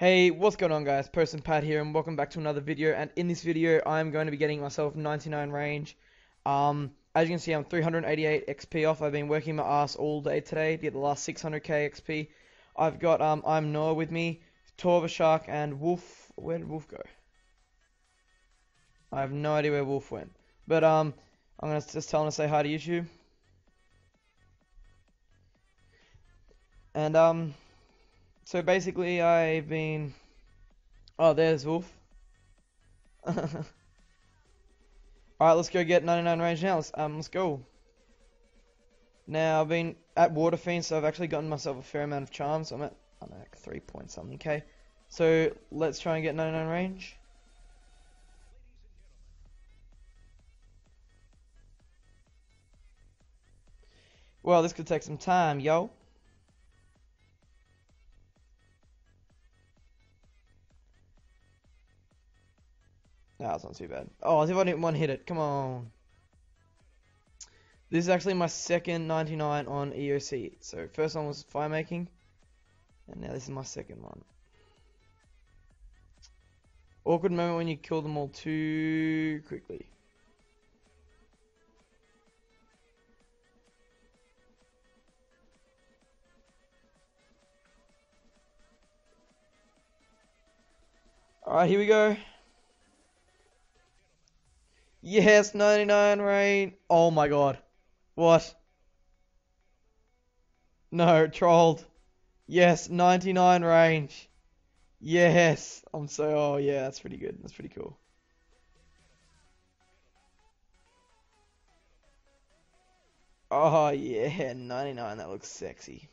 Hey, what's going on guys? Postman Pat here and welcome back to another video and in this video I'm going to be getting myself 99 range. Um, as you can see I'm 388 XP off. I've been working my ass all day today to get the last 600k XP. I've got um I'm Noah with me, Torva Shark and Wolf. Where did Wolf go? I have no idea where Wolf went. But um I'm gonna just tell him to say hi to YouTube. And um so basically, I've been. Oh, there's Wolf. Alright, let's go get 99 range now. Let's, um, let's go. Now, I've been at Waterfiend, so I've actually gotten myself a fair amount of charms. I'm at, I'm at like 3 point something K. So, let's try and get 99 range. Well, this could take some time, yo. No, it's not too bad. Oh, as if I didn't one hit it. Come on. This is actually my second 99 on EOC. So first one was fire making, and now this is my second one. Awkward moment when you kill them all too quickly. Alright, here we go. Yes, 99 rain. Oh my god. What? No, trolled. Yes, 99 range. Yes. I'm so, oh yeah, that's pretty good. That's pretty cool. Oh yeah, 99, that looks sexy.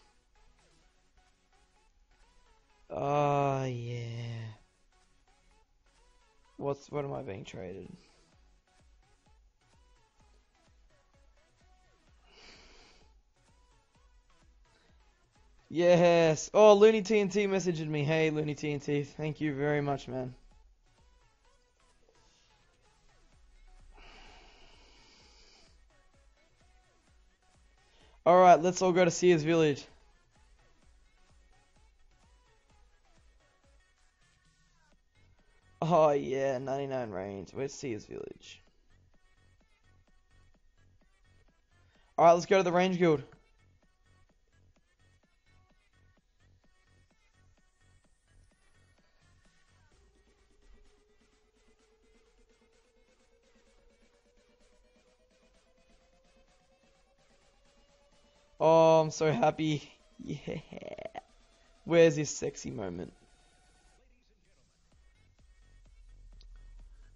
Oh yeah. What's, what am I being traded? Yes. Oh, Looney TNT messaged me. Hey, Looney TNT. Thank you very much, man. Alright, let's all go to Seers Village. Oh, yeah, 99 range. Where's Seers Village? Alright, let's go to the Range Guild. Oh, I'm so happy. Yeah. Where's this sexy moment?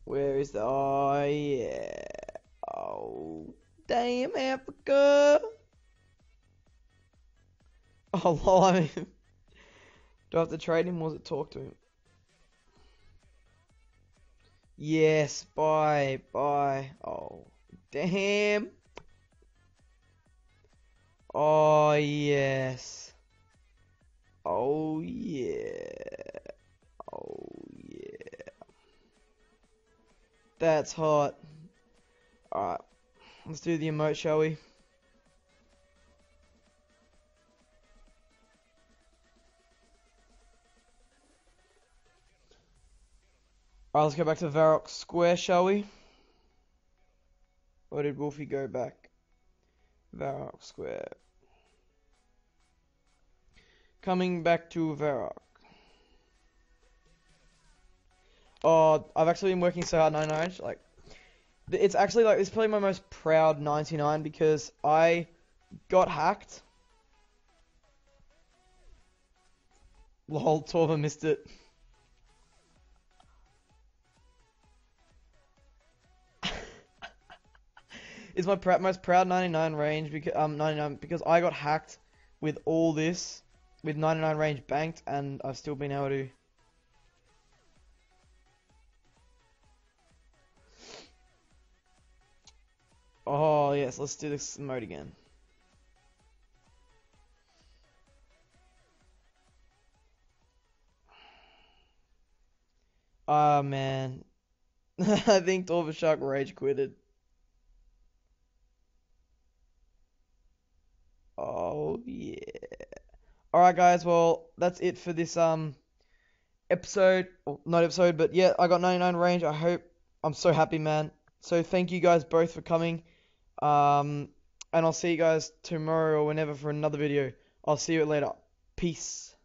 Where is the... Oh, yeah. Oh, damn, Africa. Oh, lol, I mean... Do I have to trade him or was it talk to him? Yes, bye, bye. Oh, damn. Oh, yes. Oh, yeah. Oh, yeah. That's hot. Alright. Let's do the emote, shall we? Alright, let's go back to Varrock Square, shall we? Or did Wolfie go back? Varrock Square. Coming back to Varrock. Oh, I've actually been working so hard 99. Like, it's actually like, it's probably my most proud 99 because I got hacked. Lol, Torva missed it. Is my pr most proud 99 range because um 99 because I got hacked with all this with 99 range banked and I've still been able to Oh yes, let's do this mode again. Oh, man. I think Torva Shark rage quitted. Yeah. Alright guys, well that's it for this um episode, or not episode, but yeah, I got 99 range. I hope I'm so happy, man. So thank you guys both for coming. Um, and I'll see you guys tomorrow or whenever for another video. I'll see you later. Peace.